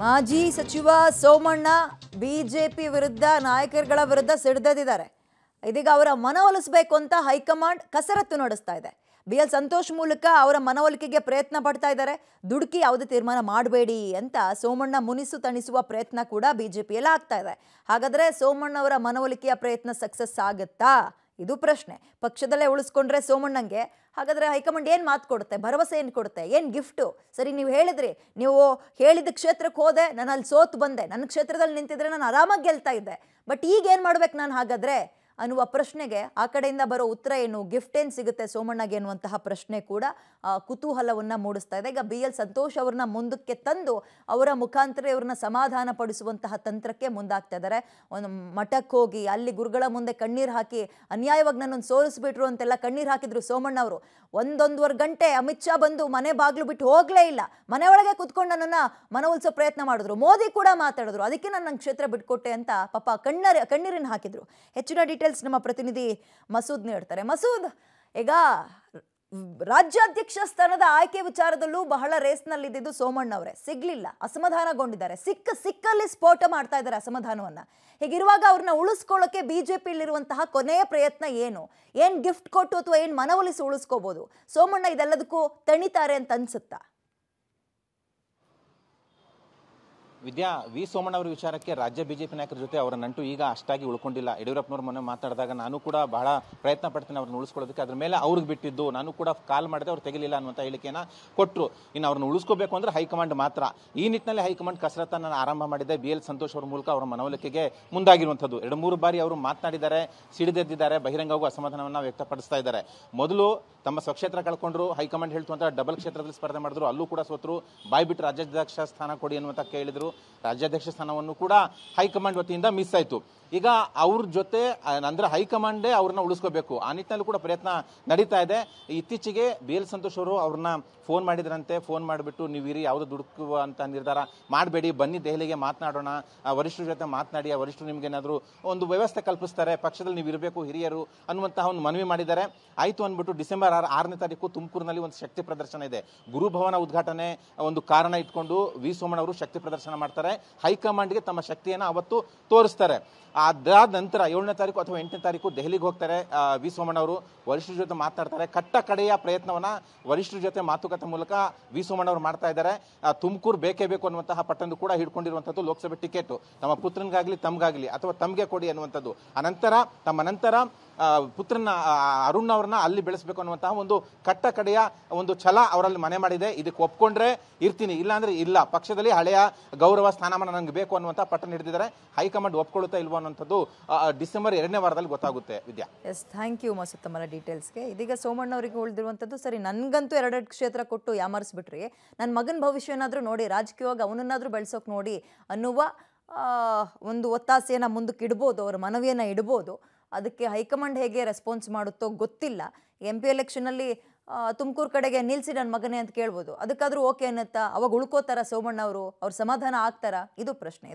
ಮಾಜಿ ಸಚಿವ ಸೋಮಣ್ಣ ಬಿಜೆಪಿ ವಿರುದ್ಧ ನಾಯಕರುಗಳ ವಿರುದ್ಧ ಸಿಡ್ದಿದ್ದಾರೆ ಇದೀಗ ಅವರ ಮನವೊಲಿಸಬೇಕು ಅಂತ ಹೈಕಮಾಂಡ್ ಕಸರತ್ತು ನಡೆಸ್ತಾ ಇದೆ. ಬಿ ಎಲ್ ಸಂತೋಷ್ ಮೂಲಕ ಅವರ ಮನವೊಲಿಕೆಗೆ ಪ್ರಯತ್ನ ಪಡ್ತಾ ಇದ್ದಾರೆ. ದುಡುಕಿ ಯಾವುದೇ ತೀರ್ಮಾನ ಮಾಡಬೇಡಿ ಅಂತ ಸೋಮಣ್ಣ ಮುನಿಸು ತಣಿಸುವ ಪ್ರಯತ್ನ ಕೂಡ ಬಿಜೆಪಿಯಲ್ಲಿ ಆಗ್ತಾ ಇದೆ. ಹಾಗಾದರೆ ಸೋಮಣ್ಣ ಅವರ ಮನವೊಲಿಕೆಯ ಪ್ರಯತ್ನ ಸಕ್ಸಸ್ ಆಗುತ್ತಾ? ಇದು ಪ್ರಶ್ನೆ. ಪಕ್ಷದಲ್ಲೇ ಉಳಿಸ್ಕೊಂಡ್ರೆ ಸೋಮಣ್ಣಂಗೆ, ಹಾಗಾದ್ರೆ ಹೈಕಮಾಂಡ್ ಏನು ಮಾತು ಕೊಡುತ್ತೆ? ಭರವಸೆ ಏನು ಕೊಡುತ್ತೆ? ಏನು ಗಿಫ್ಟು? ಸರಿ, ನೀವು ಹೇಳಿದ್ರಿ. ನೀವು ಹೇಳಿದ ಕ್ಷೇತ್ರಕ್ಕೆ ಹೋದೆ, ನಾನು ಅಲ್ಲಿ ಸೋತು ಬಂದೆ. ನನ್ನ ಕ್ಷೇತ್ರದಲ್ಲಿ ನಿಂತಿದ್ರೆ ನಾನು ಆರಾಮಾಗಿ ಗೆಲ್ತಾ ಇದ್ದೆ. ಬಟ್ ಈಗ ಏನು ಮಾಡ್ಬೇಕು ನಾನು ಹಾಗಾದ್ರೆ? ಅನ್ನುವ ಪ್ರಶ್ನೆಗೆ ಆ ಕಡೆಯಿಂದ ಬರೋ ಉತ್ತರ ಏನು? ಗಿಫ್ಟ್ ಏನು ಸಿಗುತ್ತೆ ಸೋಮಣ್ಣಗೆ ಅನ್ನುವಂತಹ ಪ್ರಶ್ನೆ ಕೂಡ ಕುತೂಹಲವನ್ನ ಮೂಡಿಸ್ತಾ ಇದೆ. ಈಗ ಬಿ ಎಲ್ ಸಂತೋಷ್ ಅವ್ರನ್ನ ಮುಂದಕ್ಕೆ ತಂದು ಅವರ ಮುಖಾಂತರ ಇವ್ರನ್ನ ಸಮಾಧಾನ ಪಡಿಸುವಂತಹ ತಂತ್ರಕ್ಕೆ ಮುಂದಾಗ್ತಾ ಇದ್ದಾರೆ ಒಂದು ಮಠಕ್ಕೆ ಹೋಗಿ, ಅಲ್ಲಿ ಗುರುಗಳ ಮುಂದೆ ಕಣ್ಣೀರು ಹಾಕಿ, ಅನ್ಯಾಯವಾಗಿ ನನ್ನನ್ನು ಸೋಲಿಸ್ಬಿಟ್ರು ಅಂತೆಲ್ಲ ಕಣ್ಣೀರು ಹಾಕಿದ್ರು ಸೋಮಣ್ಣ ಅವರು. ಒಂದೊಂದುವರೆ ಗಂಟೆ ಅಮಿತ್ ಶಾ ಬಂದು ಮನೆ ಬಾಗಿಲು ಬಿಟ್ಟು ಹೋಗಲೇ ಇಲ್ಲ. ಮನೆ ಒಳಗೆ ಕುತ್ಕೊಂಡು ನನ್ನನ್ನು ಮನವೊಲಿಸೋ ಪ್ರಯತ್ನ ಮಾಡಿದ್ರು. ಮೋದಿ ಕೂಡ ಮಾತಾಡಿದ್ರು. ಅದಕ್ಕೆ ನಾನು ನನ್ನ ಕ್ಷೇತ್ರ ಬಿಟ್ಕೊಟ್ಟೆ ಅಂತ ಪಾಪ ಕಣ್ಣರ ಕಣ್ಣೀರಿನ ಹಾಕಿದ್ರು. ಹೆಚ್ಚಿನ ಡೀಟೇಲ್ಸ್ ನಮ್ಮ ಪ್ರತಿನಿಧಿ ಮಸೂದ್ ನೀಡ್ತಾರೆ. ಮಸೂದ್, ಈಗ ರಾಜ್ಯಾಧ್ಯಕ್ಷ ಸ್ಥಾನದ ಆಯ್ಕೆ ವಿಚಾರದಲ್ಲೂ ಬಹಳ ರೇಸ್ನಲ್ಲಿದ್ದು ಸೋಮಣ್ಣ ಅವರೇ. ಸಿಗ್ಲಿಲ್ಲ, ಅಸಮಾಧಾನಗೊಂಡಿದ್ದಾರೆ. ಸಿಕ್ಕ, ಸಿಕ್ಕಲ್ಲಿ ಸ್ಫೋಟ ಮಾಡ್ತಾ ಇದ್ದಾರೆ ಅಸಮಾಧಾನವನ್ನ. ಹೀಗಿರುವಾಗ ಅವ್ರನ್ನ ಉಳಿಸ್ಕೊಳ್ಳೋಕೆ ಬಿಜೆಪಿಯಲ್ಲಿರುವಂತಹ ಕೊನೆಯ ಪ್ರಯತ್ನ ಏನು? ಏನ್ ಗಿಫ್ಟ್ ಕೊಟ್ಟು ಅಥವಾ ಏನ್ ಮನವೊಲಿಸಿ ಉಳಿಸ್ಕೋಬಹುದು ಸೋಮಣ್ಣ, ಇದೆಲ್ಲದಕ್ಕೂ ತಣಿತಾರೆ ಅಂತ ಅನ್ಸುತ್ತಾ? ವಿದ್ಯಾ, ವಿ. ಸೋಮಣ್ಣ ಅವರ ವಿಚಾರಕ್ಕೆ ರಾಜ್ಯ ಬಿಜೆಪಿ ನಾಯಕರ ಜೊತೆ ಅವರ ನಂಟು ಈಗ ಅಷ್ಟಾಗಿ ಉಳ್ಕೊಂಡಿಲ್ಲ. ಯಡಿಯೂರಪ್ಪನವ್ರ ಮೊನ್ನೆ ಮಾತಾಡಿದಾಗ ನಾನು ಕೂಡ ಬಹಳ ಪ್ರಯತ್ನ ಪಡ್ತೀನಿ ಅವ್ರನ್ನ ಉಳಿಸ್ಕೊಳ್ಳೋದಕ್ಕೆ. ಅದ್ರ ಮೇಲೆ ಅವ್ರಿಗೆ ಬಿಟ್ಟಿದ್ದು ನಾನು ಕೂಡ ಕಾಲ್ ಮಾಡಿದೆ, ಅವ್ರು ತೆಗಿಲಿಲ್ಲ ಅನ್ನುವಂಥ ಹೇಳಿಕೆಯನ್ನು ಕೊಟ್ಟರು ಇನ್ನು ಅವ್ರನ್ನ ಉಳಿಸ್ಕೋಬೇಕು ಅಂದ್ರೆ ಹೈಕಮಾಂಡ್ ಮಾತ್ರ. ಈ ನಿಟ್ಟಿನಲ್ಲಿ ಹೈಕಮಾಂಡ್ ಕಸರತ್ತನ್ನು ಆರಂಭ ಮಾಡಿದೆ. ಬಿ. ಎಲ್. ಸಂತೋಷ್ ಅವರ ಮೂಲಕ ಅವರ ಮನವೊಲಿಕೆಗೆ ಮುಂದಾಗಿರುವಂಥದ್ದು. ಎರಡು, ಮೂರು ಬಾರಿ ಅವರು ಮಾತನಾಡಿದ್ದಾರೆ, ಸಿಡಿದೆದ್ದಿದ್ದಾರೆ, ಬಹಿರಂಗವಾಗಿ ಅಸಮಾಧಾನವನ್ನು ವ್ಯಕ್ತಪಡಿಸ್ತಾ ಇದ್ದಾರೆ. ಮೊದಲು ತಮ್ಮ ಸ್ವಕ್ಷೇತ್ರ ಕಳ್ಕೊಂಡ್ರು, ಹೈಕಮಾಂಡ್ ಹೇಳ್ತು ಅಂತ ಡಬಲ್ ಕ್ಷೇತ್ರದಲ್ಲಿ ಸ್ಪರ್ಧೆ ಮಾಡಿದ್ರು. ಅಲ್ಲೂ ಕೂಡ ಸೋತರು. ಬಾಯ್ಬಿಟ್ಟು ರಾಜ್ಯಾಧ್ಯಕ್ಷ ಸ್ಥಾನ ಕೊಡಿ ಅನ್ನುವಂಥ ಕೇಳಿದ್ರು. ರಾಜ್ಯಾಧ್ಯಕ್ಷ ಸ್ಥಾನವನ್ನು ಕೂಡ ಹೈಕಮಾಂಡ್ ವತಿಯಿಂದ ಮಿಸ್ ಆಯಿತು. ಈಗ ಅವ್ರ ಜೊತೆ ಅಂದರೆ ಹೈಕಮಾಂಡೇ ಅವ್ರನ್ನ ಉಳಿಸ್ಕೋಬೇಕು. ಆ ನಿಟ್ಟಿನಲ್ಲಿ ಕೂಡ ಪ್ರಯತ್ನ ನಡೀತಾ ಇದೆ. ಇತ್ತೀಚೆಗೆ ಬಿ ಎಲ್ ಸಂತೋಷ್ ಅವರು ಅವ್ರನ್ನ ಫೋನ್ ಮಾಡಿದ್ರಂತೆ. ಫೋನ್ ಮಾಡಿಬಿಟ್ಟು ನೀವು ಇರಿ, ಯಾವುದು ದುಡುಕುವ ಅಂತ ನಿರ್ಧಾರ ಮಾಡಬೇಡಿ. ಬನ್ನಿ ದೆಹಲಿಗೆ ಮಾತನಾಡೋಣ. ವರಿಷ್ಠರ ಜೊತೆ ಮಾತನಾಡಿ, ಆ ವರಿಷ್ಠರು ನಿಮಗೇನಾದರೂ ಒಂದು ವ್ಯವಸ್ಥೆ ಕಲ್ಪಿಸ್ತಾರೆ. ಪಕ್ಷದಲ್ಲಿ ನೀವು ಇರಬೇಕು, ಹಿರಿಯರು ಅನ್ನುವಂತಹ ಒಂದು ಮನವಿ ಮಾಡಿದ್ದಾರೆ. ಆಯಿತು ಅಂದ್ಬಿಟ್ಟು ಡಿಸೆಂಬರ್ ಆರು, ಆರನೇ ತಾರೀಕು ತುಮಕೂರಿನಲ್ಲಿ ಒಂದು ಶಕ್ತಿ ಪ್ರದರ್ಶನ ಇದೆ. ಗುರುಭವನ ಉದ್ಘಾಟನೆ ಒಂದು ಕಾರಣ ಇಟ್ಕೊಂಡು ವಿ ಸೋಮಣ್ಣ ಅವರು ಶಕ್ತಿ ಪ್ರದರ್ಶನ ಮಾಡ್ತಾರೆ. ಹೈಕಮಾಂಡ್ಗೆ ತಮ್ಮ ಶಕ್ತಿಯನ್ನು ಅವತ್ತು ತೋರಿಸ್ತಾರೆ. ಅದಾದ ನಂತರ ಏಳನೇ ತಾರೀಕು ಅಥವಾ ಎಂಟನೇ ತಾರೀಕು ದೆಹಲಿಗೆ ಹೋಗ್ತಾರೆ. ವಿ ಸೋಮಣ್ಣ ಅವರು ವರಿಷ್ಠರ ಜೊತೆ ಮಾತಾಡ್ತಾರೆ. ಕಟ್ಟ ಕಡೆಯ ಪ್ರಯತ್ನವನ್ನು ವರಿಷ್ಠರ ಜೊತೆ ಮಾತುಕತೆ ಮೂಲಕ ವಿ ಸೋಮಣ್ಣ ಅವರು ಮಾಡ್ತಾ ಇದ್ದಾರೆ. ತುಮಕೂರು ಬೇಕೇ ಬೇಕು ಅನ್ನುವಂತಹ ಪಟ್ಟನ್ನು ಕೂಡ ಹಿಡ್ಕೊಂಡಿರುವಂಥದ್ದು ಲೋಕಸಭೆ ಟಿಕೆಟ್. ತಮ್ಮ ಪುತ್ರನಿಗಾಗಲಿ, ತಮಗಾಗಲಿ ಅಥವಾ ತಮಗೆ ಕೊಡಿ ಅನ್ನುವಂಥದ್ದು. ಅನಂತರ, ತಮ್ಮ ನಂತರ ಪುತ್ರನ ಅರುಣ್ ಅವ್ರನ್ನ ಅಲ್ಲಿ ಬೆಳೆಸಬೇಕು ಅನ್ನುವಂತಹ ಒಂದು ಕಟ್ಟ ಕಡೆಯ ಒಂದು ಛಲ ಅವರಲ್ಲಿ ಮನೆ ಮಾಡಿದೆ. ಇದಕ್ಕೆ ಒಪ್ಕೊಂಡ್ರೆ ಇರ್ತೀನಿ. ಇಲ್ಲ ಅಂದ್ರೆ ಇಲ್ಲ. ಪಕ್ಷದಲ್ಲಿ ಹಳೆಯ ಗೌರವ ಸ್ಥಾನಮಾನ ನನಗೆ ಬೇಕು ಅನ್ನುವಂಥ ಪಟ್ಟಣ ಹಿಡಿದಿದ್ದಾರೆ. ಹೈಕಮಾಂಡ್ ಒಪ್ಕೊಳ್ಳುತ್ತಾ ಇಲ್ವೋ ಅನ್ನುವಂಥದ್ದು ಡಿಸೆಂಬರ್ ಎರಡನೇ ವಾರದಲ್ಲಿ ಗೊತ್ತಾಗುತ್ತೆ ವಿದ್ಯಾ. ಎಸ್ ಥ್ಯಾಂಕ್ ಯು ಮಸುತ್ತಮ್ಮರ ಡೀಟೇಲ್ಸ್ಗೆ ಇದೀಗ ಸೋಮಣ್ಣ ಅವರಿಗೆ ಉಳಿದಿರುವಂಥದ್ದು, ಸರಿ, ನನಗಂತೂ ಎರಡೆರಡು ಕ್ಷೇತ್ರ ಕೊಟ್ಟು ಯಾಮರಿಸ್ಬಿಟ್ರಿ. ನನ್ನ ಮಗನ ಭವಿಷ್ಯ ಏನಾದರೂ ನೋಡಿ, ರಾಜಕೀಯವಾಗಿ ಅವನನ್ನಾದರೂ ಬೆಳೆಸೋಕೆ ನೋಡಿ ಅನ್ನುವ ಒಂದು ಒತ್ತಾಸೆಯನ್ನು ಮುಂದಕ್ಕೆ ಇಡ್ಬೋದು, ಅವರ ಮನವಿಯನ್ನು ಇಡ್ಬೋದು. ಅದಕ್ಕೆ ಹೈಕಮಾಂಡ್ ಹೇಗೆ ರೆಸ್ಪಾನ್ಸ್ ಮಾಡುತ್ತೋ ಗೊತ್ತಿಲ್ಲ. ಎಂ ಪಿ ಎಲೆಕ್ಷನಲ್ಲಿ ತುಮಕೂರು ಕಡೆಗೆ ನಿಲ್ಸಿ ನನ್ನ ಮಗನೇ ಅಂತ ಕೇಳ್ಬೋದು. ಅದಕ್ಕಾದರೂ ಓಕೆ ಅನ್ನತ್ತಾ ಅವಾಗ ಉಳ್ಕೋತಾರ ಸೋಮಣ್ಣ ಅವರು? ಅವ್ರ ಸಮಾಧಾನ ಆಗ್ತಾರಾ? ಇದು ಪ್ರಶ್ನೆ.